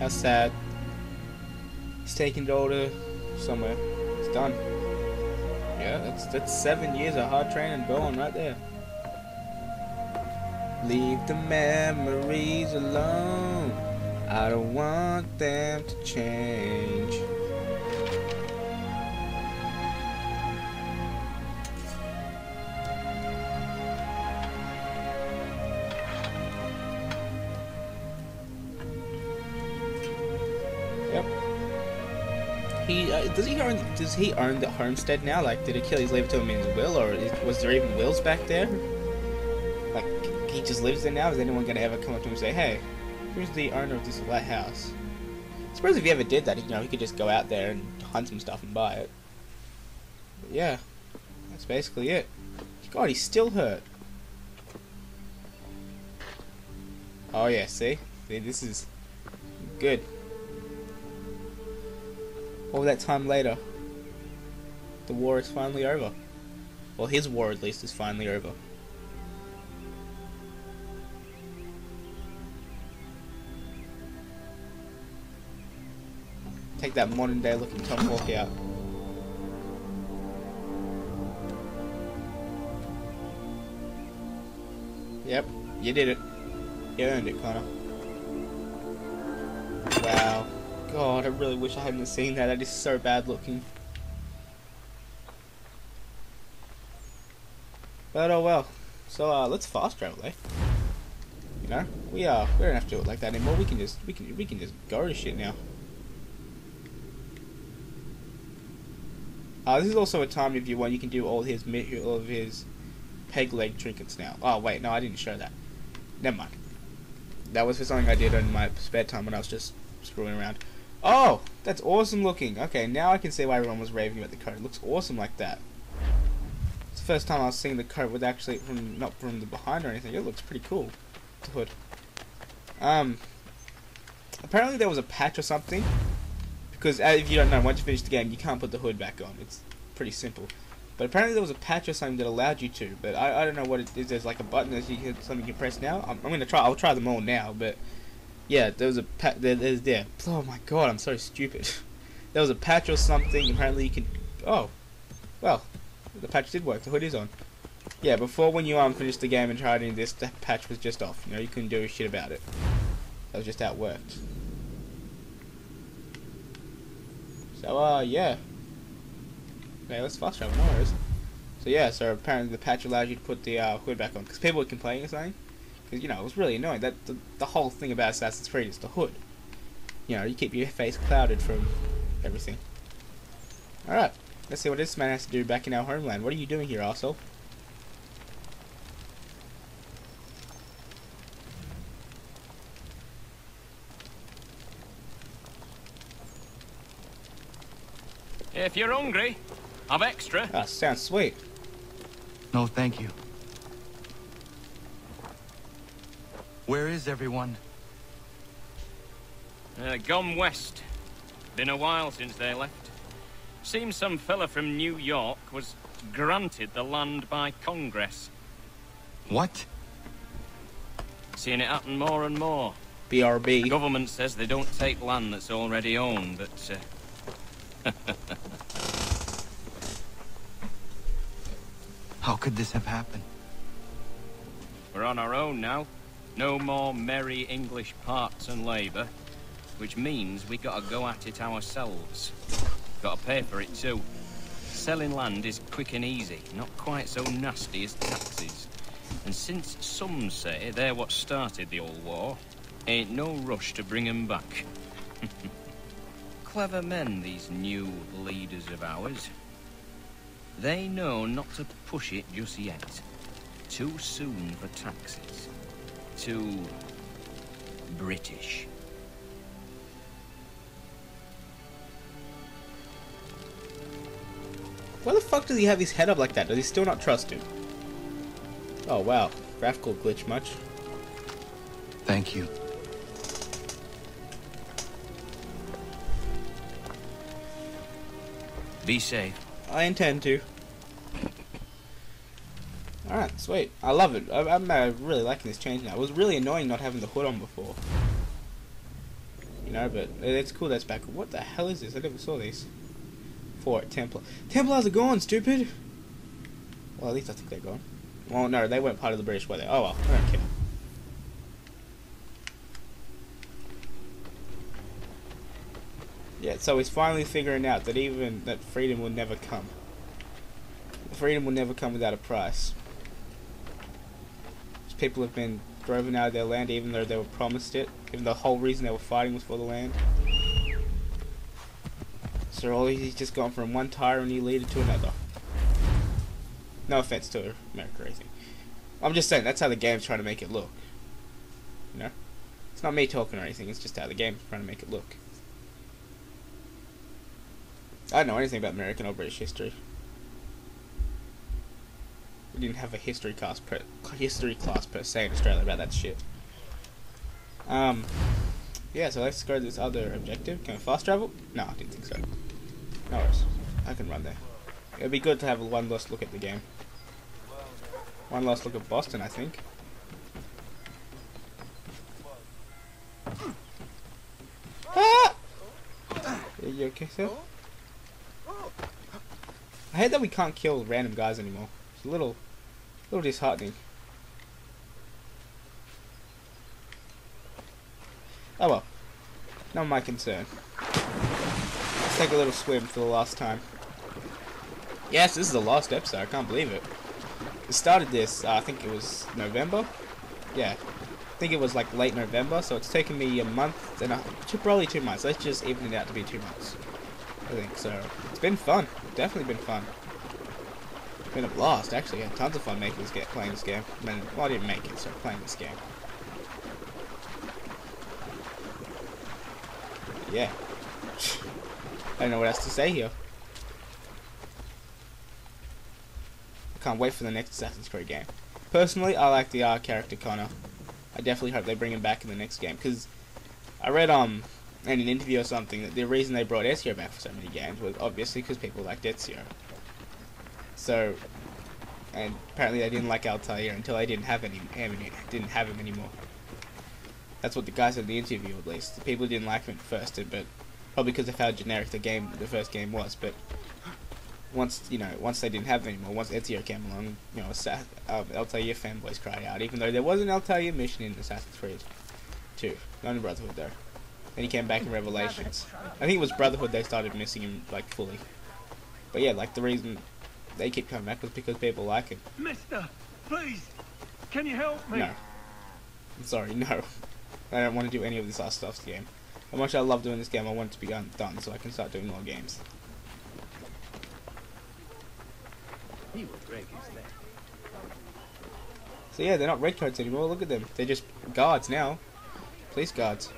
How sad. He's taking it all to somewhere. It's done. Yeah, that's that's seven years of hard training going right there. Leave the memories alone. I don't want them to change. He uh, does he own does he own the homestead now? Like, did Achilles leave it to him in his will, or is, was there even wills back there? Like, he just lives there now. Is anyone gonna ever come up to him and say, "Hey, who's the owner of this lighthouse?" I suppose if he ever did that, you know, he could just go out there and hunt some stuff and buy it. But yeah, that's basically it. God, he's still hurt. Oh yeah, see, see, this is good. All that time later, the war is finally over. Well, his war at least is finally over. Take that modern day looking tomahawk out. Yep, you did it. You earned it, Connor. Wow. God, I really wish I hadn't seen that. That is so bad looking. But oh well. So uh, let's fast travel, eh? You know, we uh, we don't have to do it like that anymore. We can just we can we can just go to shit now. Uh, this is also a time if you want you can do all his all of his peg leg trinkets now. Oh wait, no, I didn't show that. Never mind. That was for something I did in my spare time when I was just screwing around. Oh, that's awesome looking. Okay, now I can see why everyone was raving about the coat. It looks awesome like that. It's the first time I was seeing the coat with actually from not from the behind or anything. It looks pretty cool. The hood. Um. Apparently there was a patch or something. Because uh, if you don't know, once you finish the game, you can't put the hood back on. It's pretty simple. But apparently there was a patch or something that allowed you to. But I, I don't know what it is. There's like a button that you can something you press now. I'm, I'm gonna try. I'll try them all now. But yeah, there was a patch. There, there's there. Oh my god, I'm so stupid. there was a patch or something. Apparently you can. Oh, well, the patch did work. The hood is on. Yeah, before when you um finished the game and tried of this, the patch was just off. You know, you couldn't do shit about it. That was just how it worked. So uh yeah. Okay, let's fast travel more. So yeah, so apparently the patch allows you to put the uh, hood back on because people were complaining or something. Because you know it was really annoying. That the, the whole thing about Assassin's Creed is the hood. You know, you keep your face clouded from everything. All right, let's see what this man has to do back in our homeland. What are you doing here, also? If you're hungry, I've extra. Ah, sounds sweet. No, thank you. Where is everyone? Uh, gone west. Been a while since they left. Seems some fella from New York was granted the land by Congress. What? Seeing it happen more and more. BRB. Government says they don't take land that's already owned, but uh, How could this have happened? we're on our own now. No more merry English parts and labour, which means we gotta go at it ourselves. Gotta pay for it too. Selling land is quick and easy, not quite so nasty as taxes. And since some say they're what started the old war, ain't no rush to bring 'em back. Clever men, these new leaders of ours. They know not to push it just yet. Too soon for taxes. Too British. Why the fuck does he have his head up like that? Does he still not trust him? Oh wow, graphical glitch much. Thank you. Be safe. I intend to. Alright, sweet. I love it. I, I'm uh, really liking this change now. It was really annoying not having the hood on before. You know, but it's cool that's back. What the hell is this? I never saw these. Fort Templar. Templars are gone, stupid! Well, at least I think they're gone. Well, no, they weren't part of the British, were they? Oh well, I don't care. Yeah, so he's finally figuring out that even that freedom will never come. Freedom will never come without a price. People have been driven out of their land even though they were promised it. Even the whole reason they were fighting was for the land. So all he's just gone from one tyranny leader to another. No offense to America or anything. I'm just saying that's how the game's trying to make it look. You know? It's not me talking or anything, it's just how the game's trying to make it look. I don't know anything about American or British history. Didn't have a history class per history class per se in Australia about that shit. Um, yeah. So let's go to this other objective. Can we fast travel? No, I didn't think so. No worries. I can run there. It'd be good to have one last look at the game. One last look at Boston, I think. Ah! Are you okay, sir? I hate that we can't kill random guys anymore. It's a little, little disheartening. Oh well, not my concern. Let's take a little swim for the last time. Yes, this is the last episode. I can't believe it. It started this. Uh, I think it was November. Yeah, I think it was like late November. So it's taken me a month and a, probably two months. Let's just even it out to be two months. I think so. It's been fun. Definitely been fun. Been a blast. Actually, I had tons of fun making this game, playing this game. I mean, well, I didn't make it, so playing this game. Yeah. I don't know what else to say here. I can't wait for the next Assassin's Creed game. Personally, I like the uh, character Connor. I definitely hope they bring him back in the next game because I read um in an interview or something that the reason they brought Ezio back for so many games was obviously because people liked Ezio. So, and apparently they didn't like Altair until they didn't have any didn't have him anymore. That's what the guys said in the interview, at least. The people didn't like him at first, but probably because of how generic the game, the first game was. But once you know, once they didn't have him anymore, once Ezio came along, you know, um, Altair fanboys cried out. Even though there was an Altair mission in Assassin's Creed 2, not in Brotherhood though. Then he came back in Revelations. I think it was Brotherhood they started missing him like fully. But yeah, like the reason they keep coming back was because people like it. Mister, please, can you help me? No. I'm sorry, no. I don't want to do any of this last stuff's game. How much I love doing this game, I want it to be done so I can start doing more games. He will break his leg. So yeah, they're not redcoats anymore. Look at them. They're just guards now. Police guards.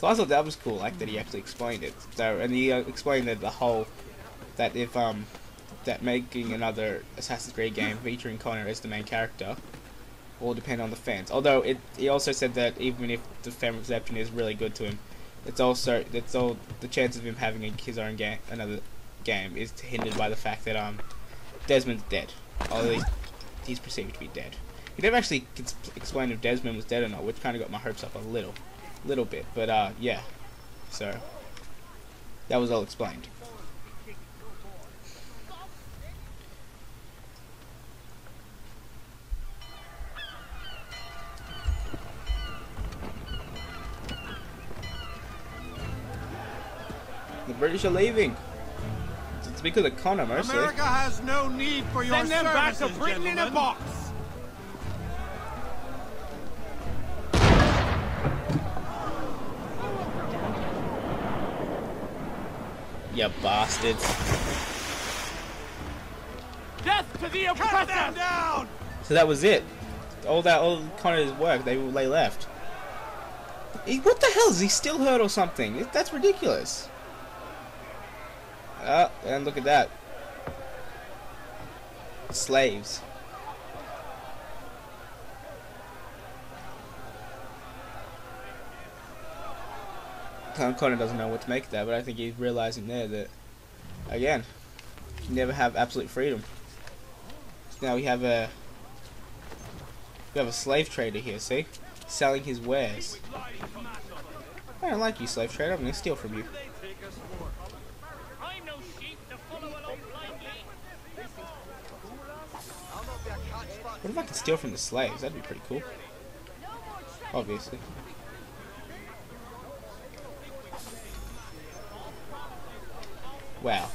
So I thought that was cool, like that he actually explained it. So and he uh, explained that the whole that if um that making another Assassin's Creed game featuring Connor as the main character will depend on the fans. Although it he also said that even if the fan reception is really good to him, it's also it's all the chance of him having a, his own game another game is hindered by the fact that um Desmond's dead. Least he's perceived to be dead. He never actually explained if Desmond was dead or not, which kind of got my hopes up a little little bit, but uh, yeah. So that was all explained. The British are leaving. It's because of Connor mostly. America has no need for your Send them back to services, Britain in a box. You bastards. Death to the Cut them oppressor. down! So that was it. All that, all Connor's work, they they left. He, what the hell? Is he still hurt or something? That's ridiculous. Ah, and look at that. Slaves. Con- Connor doesn't know what to make of that, but I think he's realizing there that, again, you never have absolute freedom. Now we have a we have a slave trader here. See, selling his wares. I don't like you, slave trader. I'm gonna steal from you. I'm no sheep to follow along blindly. What if I could steal from the slaves? That'd be pretty cool. Obviously. Wow.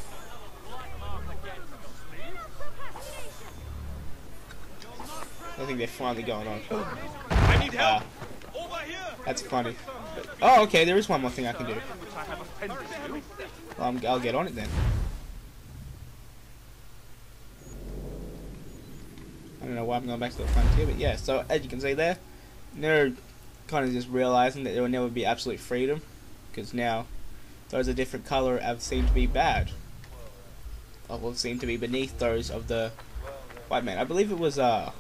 I think they're finally going on. I need Ah, Over here! that's funny. Oh, okay, there is one more thing I can do. Which I have appended you. Well, I'm, I'll get on it then. I don't know why I'm going back to the frontier, but yeah, so as you can see there, they're kind of just realizing that there will never be absolute freedom, because now those of different color have seemed to be bad. Or will seem to be beneath those of the white man. I believe it was, uh,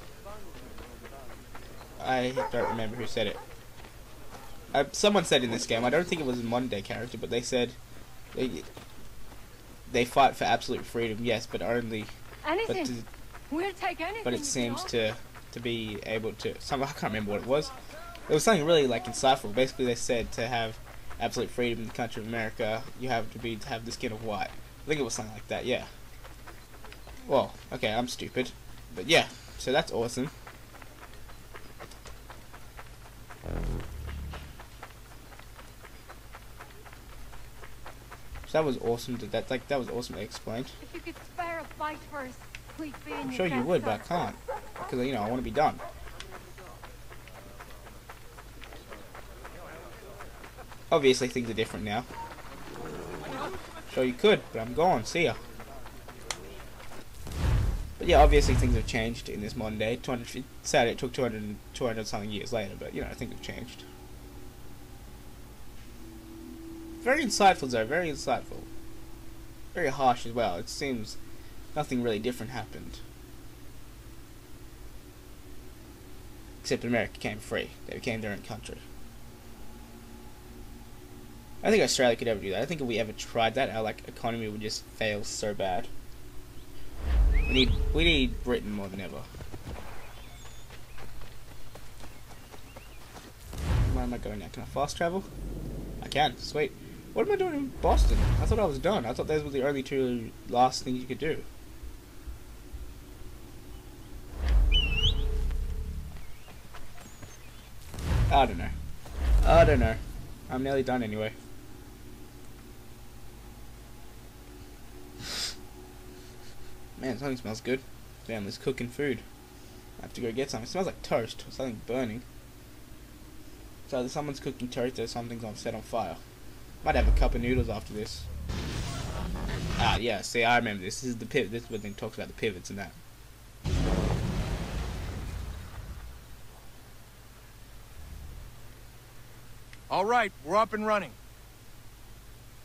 I don't remember who said it. Uh, someone said in this game, I don't think it was a modern day character, but they said they, they fight for absolute freedom, yes, but only, but to, anything. But it seems to to be able to. Some I can't remember what it was. It was something really like insightful. Basically, they said to have absolute freedom in the country of America, you have to be to have the skin of white. I think it was something like that. Yeah. Well, okay, I'm stupid, but yeah. So that's awesome. So that was awesome. That that like that was awesomely explained. If you could spare a bite for us, sweet being I'm sure you would, but I can't because you know I want to be done. Obviously, things are different now. Sure you could, but I'm gone. See ya. But yeah, obviously things have changed in this modern day. 200, sad it took 200, 200 something years later, but you know things have changed. Very insightful, though. Very insightful. Very harsh as well. It seems nothing really different happened. Except America became free. They became their own country. I think Australia could ever do that. I think if we ever tried that, our like economy would just fail so bad. We need we need Britain more than ever. Where am I going now? Can I fast travel? I can. Sweet. What am I doing in Boston? I thought I was done. I thought those were the only two last things you could do. I don't know. I don't know. I'm nearly done anyway. Man, something smells good. Family's cooking food. I have to go get some. It smells like toast or something burning. So either someone's cooking toast or something's on set on fire. Might have a cup of noodles after this. Ah, yeah. See, I remember this. This is the pivot. This is when they talks about the pivots and that. All right, we're up and running.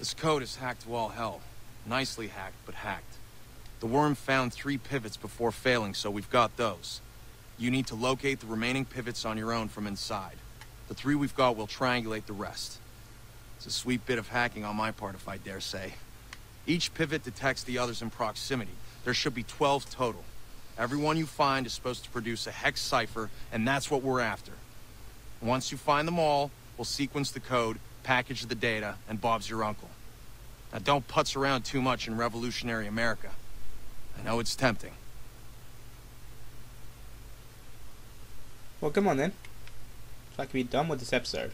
This code is hacked to all hell. Nicely hacked, but hacked. The worm found three pivots before failing, so we've got those. You need to locate the remaining pivots on your own from inside. The three we've got will triangulate the rest. It's a sweet bit of hacking on my part, if I dare say. Each pivot detects the others in proximity. There should be 12 total. Every one you find is supposed to produce a hex cipher, and that's what we're after. Once you find them all, we'll sequence the code, package the data, and Bob's your uncle. Now don't putz around too much in revolutionary America. I know it's tempting. Well, come on then. So I can be done with this episode.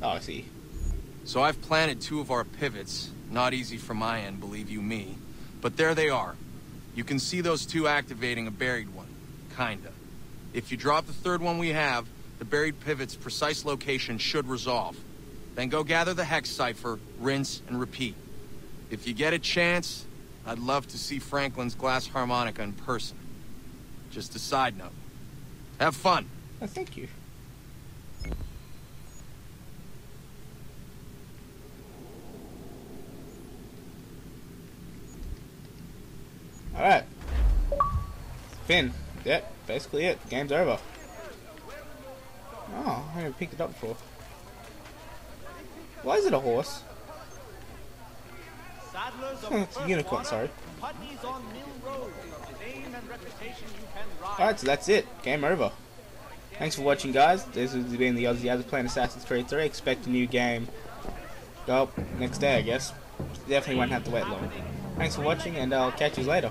Oh, I see. So I've planted two of our pivots. Not easy from my end, believe you me. But there they are. You can see those two activating a buried one. Kinda. If you drop the third one we have, the buried pivot's precise location should resolve. Then go gather the hex cipher, rinse, and repeat. If you get a chance, I'd love to see Franklin's glass harmonica in person. Just a side note. Have fun. Oh, thank you. Alright. Finn. Yep, basically it. Game's over. Oh, I haven't picked it up before. Why is it a horse? It's a unicorn, sorry. Putney's on Mill Road. Name and reputation you can ride. Alright, so that's it. Game over. Thanks for watching, guys. This has been the OzzyAzza playing Assassin's Creed 3. Expect a new game. Well, next day, I guess. Definitely won't have to wait long. Thanks for watching, and I'll catch you later.